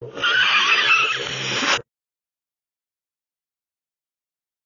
you